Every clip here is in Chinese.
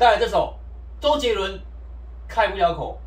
带来这首周杰伦开不了口。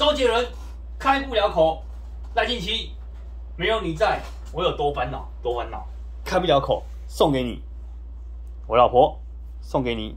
周杰伦开不了口，赖静琪没有你在，我有多烦恼，多烦恼，开不了口，送给你，我老婆送给你。